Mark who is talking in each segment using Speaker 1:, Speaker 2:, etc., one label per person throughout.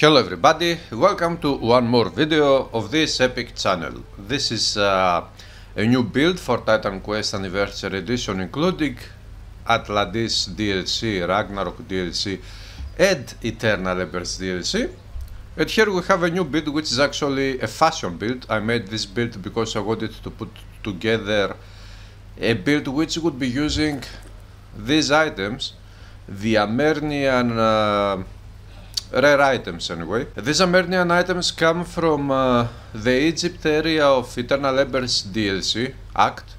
Speaker 1: Hello everybody, welcome to one more video of this epic channel. This is uh, a new build for Titan Quest Anniversary Edition including Atlantis DLC, Ragnarok DLC and Eternal Embers DLC. And here we have a new build which is actually a fashion build. I made this build because I wanted to put together a build which would be using these items, the Amarnian uh, rare items anyway. These Amarnian items come from uh, the Egypt area of Eternal Embers DLC Act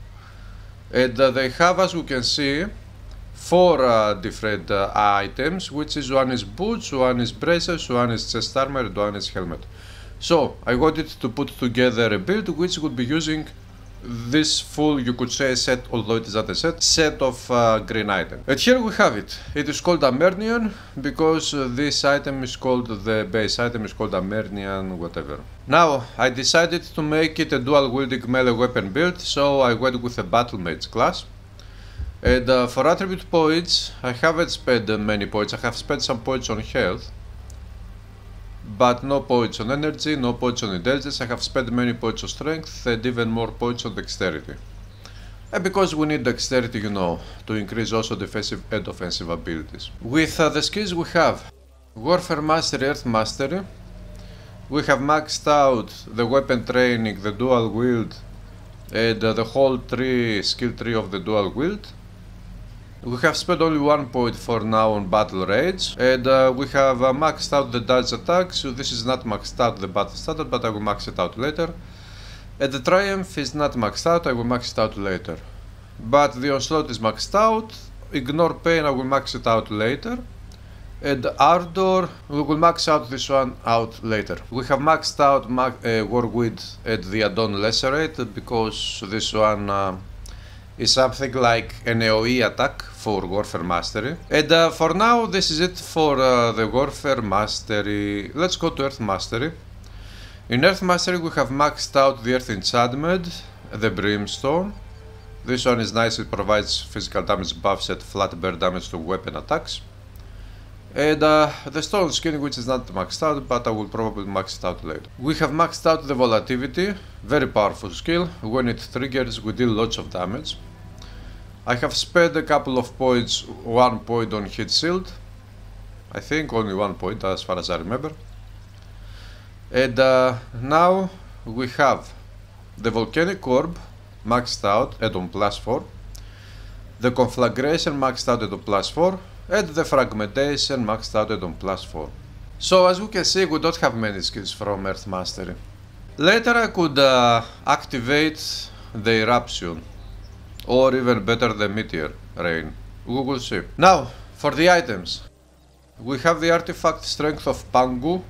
Speaker 1: and uh, they have as we can see four uh, different uh, items which is one is boots, one is braces, one is chest armor and one is helmet. So I wanted to put together a build which would be using this full, you could say set, although it is not a set, set of uh, green items. And here we have it. It is called Amarnian because uh, this item is called, the base item is called Amarnian whatever. Now, I decided to make it a dual wielding melee weapon build, so I went with a battle mage class. And uh, for attribute points, I haven't spent many points, I have spent some points on health but no points on energy, no points on intelligence, I have spent many points on strength and even more points on dexterity. And because we need dexterity, you know, to increase also defensive and offensive abilities. With uh, the skills we have, Warfare Mastery, Earth Mastery, we have maxed out the weapon training, the dual wield, and uh, the whole tree, skill tree of the dual wield. We have spent only one point for now on Battle Rage, and uh, we have uh, maxed out the dodge attack, so this is not maxed out the battle standard, but I will max it out later. And the Triumph is not maxed out, I will max it out later. But the Onslaught is maxed out, Ignore Pain I will max it out later. And Ardor, we will max out this one out later. We have maxed out ma uh, War Wind at the add-on Lacerate, because this one uh, is something like an AoE attack for Warfare Mastery. And uh, for now, this is it for uh, the Warfare Mastery. Let's go to Earth Mastery. In Earth Mastery, we have maxed out the Earth Enchantment, the Brimstone. This one is nice, it provides physical damage buffs at flat bear damage to weapon attacks. And uh, the stone skin which is not maxed out but I will probably max it out later. We have maxed out the volatility, very powerful skill, when it triggers we deal lots of damage. I have spent a couple of points, one point on hit shield. I think only one point as far as I remember. And uh, now we have the volcanic orb maxed out at on plus 4. The conflagration maxed out at on plus 4. And the fragmentation maxed out at on plus 4. So as we can see we don't have many skills from Earth Mastery. Later I could uh, activate the eruption or even better the meteor rain. We will see. Now, for the items. We have the artifact strength of Pangu,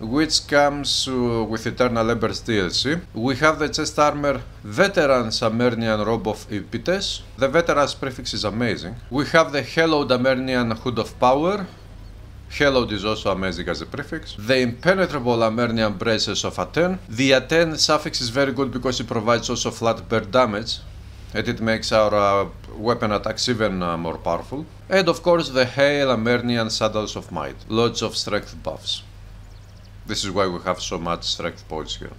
Speaker 1: which comes uh, with Eternal Embers DLC. We have the chest armor Veteran Amarnian Robe of Impetus. The Veteran's prefix is amazing. We have the Hallowed Amarnian Hood of Power. Hallowed is also amazing as a prefix. The Impenetrable Amarnian Braces of Aten. The Aten suffix is very good because it provides also flat bear damage and it makes our uh, weapon attacks even uh, more powerful. And of course the Hail Amarnian Saddles of Might, lots of strength buffs. This is why we have so much strength points here.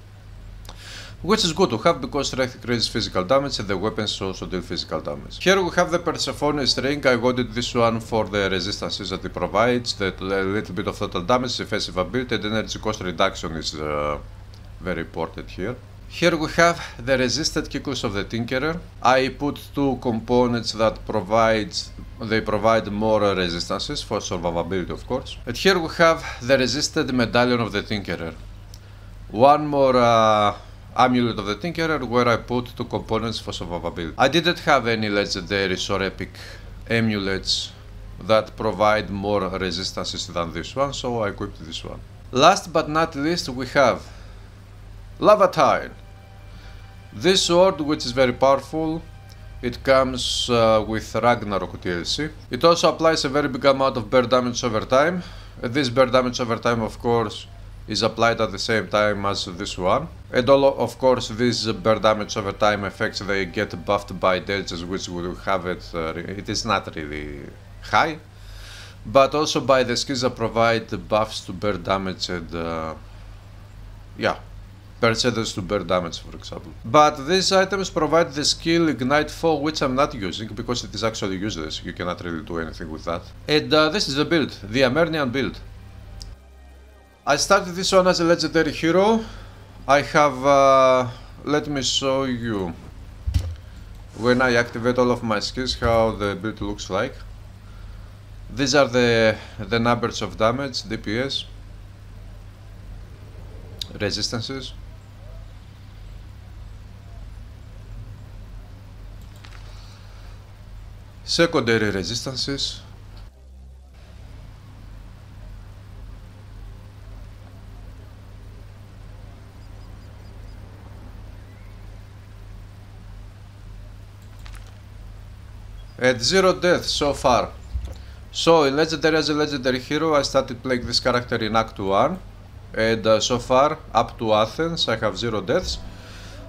Speaker 1: Which is good to have because strength increases physical damage and the weapons also deal physical damage. Here we have the Persephone string, I wanted this one for the resistances that it provides, that a little bit of total damage, defensive ability and energy cost reduction is uh, very important here. Here we have the resisted Cyclus of the Tinkerer. I put two components that provides they provide more resistances for survivability of course. And here we have the resisted Medallion of the Tinkerer. One more uh, Amulet of the Tinkerer where I put two components for survivability. I didn't have any legendary or epic amulets that provide more resistances than this one so I equipped this one. Last but not least we have Lava Tile. This sword, which is very powerful, it comes uh, with Ragnarok DLC. It also applies a very big amount of bear damage over time. This bear damage over time, of course, is applied at the same time as this one. And all, of course, this bear damage over time effects they get buffed by deltas, which will have it. Uh, it is not really high, but also by the skills that provide buffs to bear damage and uh, yeah percentage to bear damage for example. But these items provide the skill Ignite Foe which I'm not using because it is actually useless, you cannot really do anything with that. And uh, this is the build, the Amarnian build. I started this one as a legendary hero. I have, uh, let me show you when I activate all of my skills how the build looks like. These are the, the numbers of damage, DPS, resistances. Secondary resistances. At zero deaths so far. So in Legendary as a Legendary Hero I started playing this character in Act 1 and uh, so far up to Athens I have zero deaths.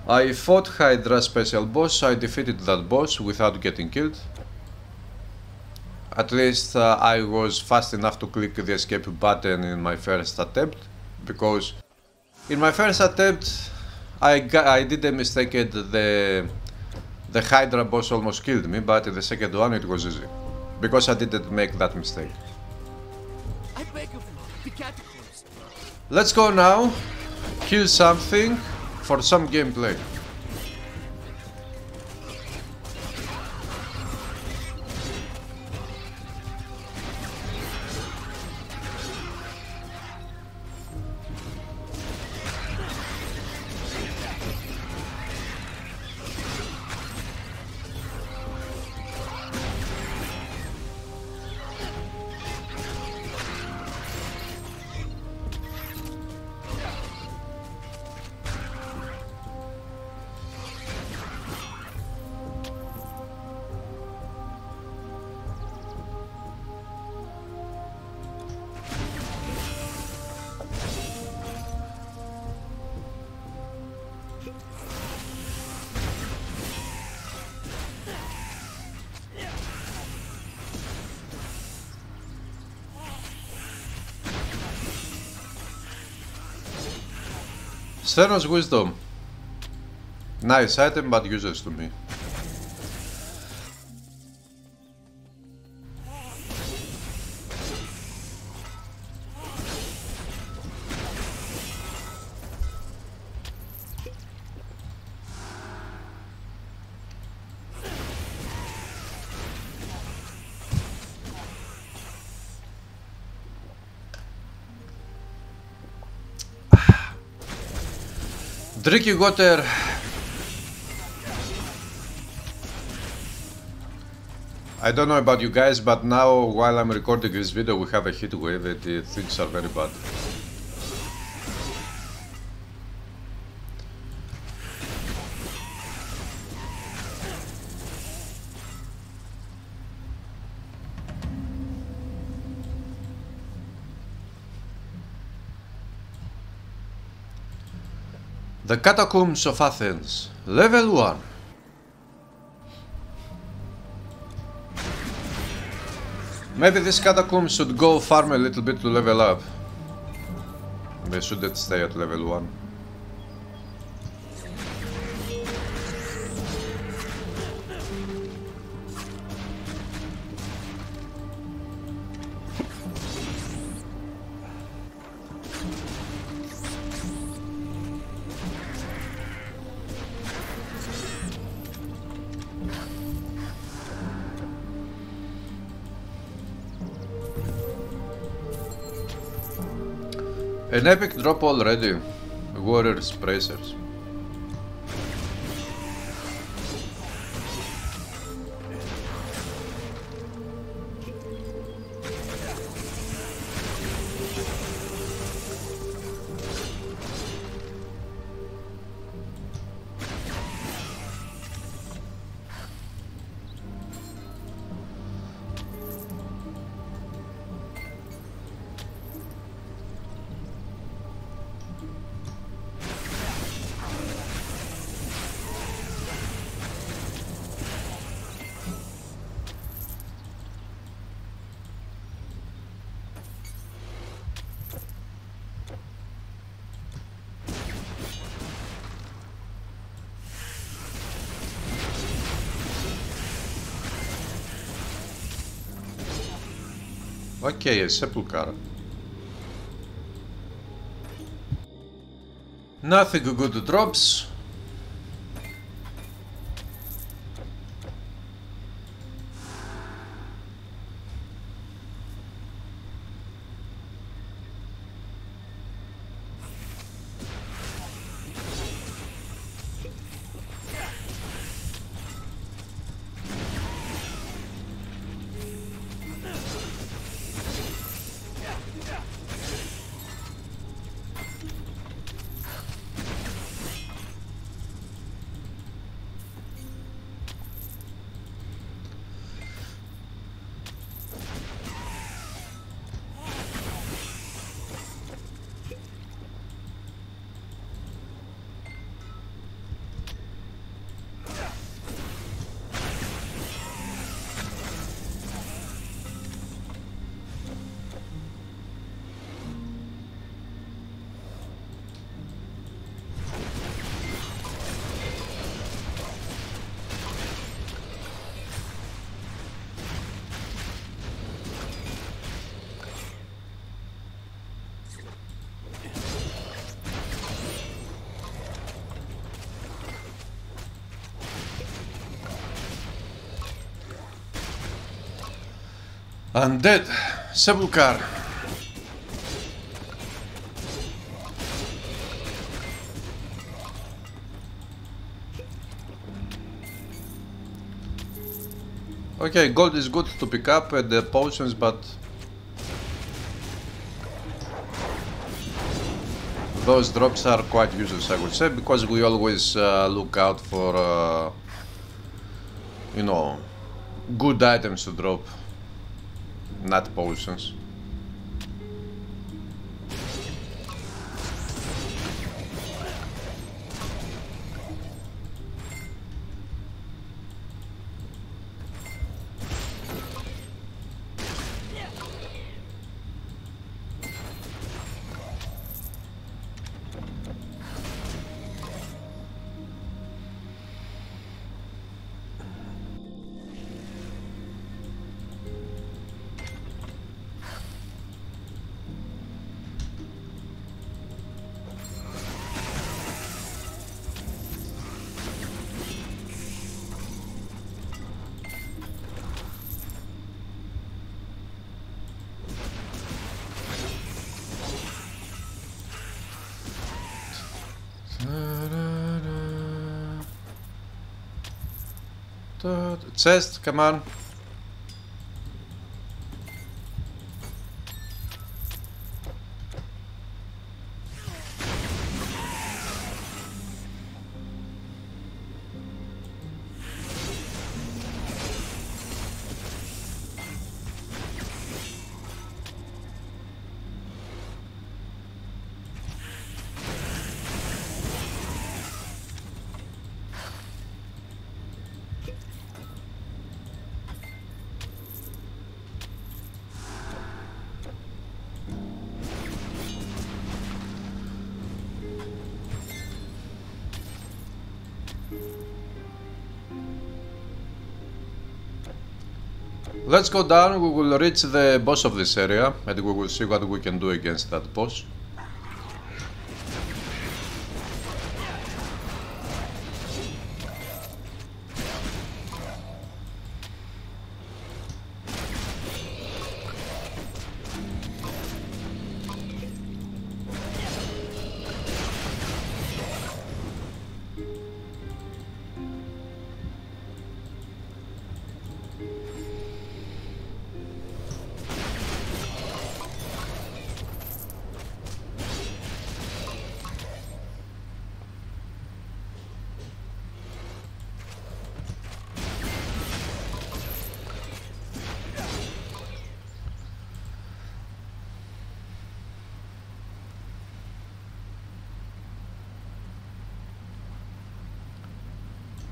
Speaker 1: I fought Hydra special boss, I defeated that boss without getting killed. At least uh, I was fast enough to click the escape button in my first attempt because in my first attempt I, got, I did a mistake and the the Hydra boss almost killed me, but in the second one it was easy. Because I didn't make that mistake. Let's go now, kill something for some gameplay. Xenos Wisdom. Nice item, but useless to me. Drinking water. I don't know about you guys, but now while I'm recording this video we have a heat wave and things are very bad. The Catacombs of Athens, level 1. Maybe this catacomb should go farm a little bit to level up. They shouldn't stay at level 1. An epic drop already. Warriors Bracers. Okay, a sepulchre. Nothing good drops. Undead Sepulchre. Okay, gold is good to pick up at the potions, but those drops are quite useless, I would say, because we always uh, look out for, uh, you know, good items to drop not potions. Chest, come on. Let's go down, we will reach the boss of this area and we will see what we can do against that boss.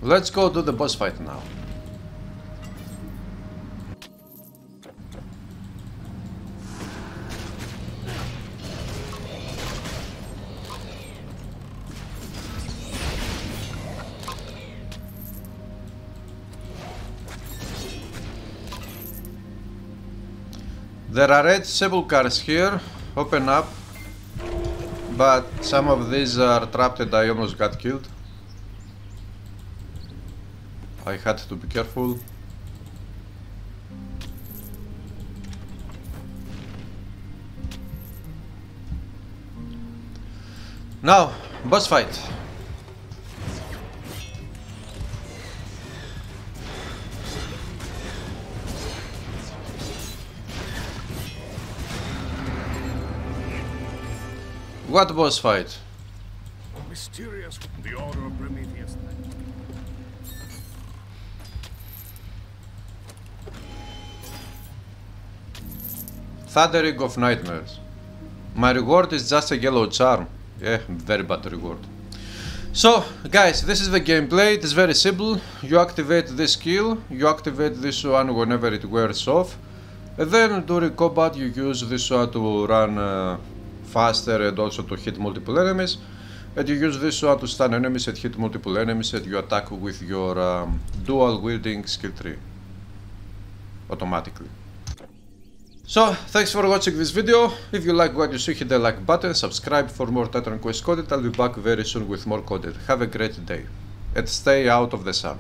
Speaker 1: Let's go do the boss fight now. There are red sepulchers here, open up, but some of these are trapped and I almost got killed. I had to be careful. Now, boss fight. What boss fight?
Speaker 2: Mysterious, the order of Prometheus.
Speaker 1: Thundering of Nightmares. My reward is just a yellow charm. Yeah, very bad reward. So, guys, this is the gameplay. It is very simple. You activate this skill, you activate this one whenever it wears off, and then during combat you use this one to run uh, faster and also to hit multiple enemies. And you use this one to stun enemies and hit multiple enemies and you attack with your um, dual wielding skill tree automatically. So, thanks for watching this video. If you like what you see, hit the like button, subscribe for more Titan Quest content. I'll be back very soon with more content. Have a great day. And stay out of the sun.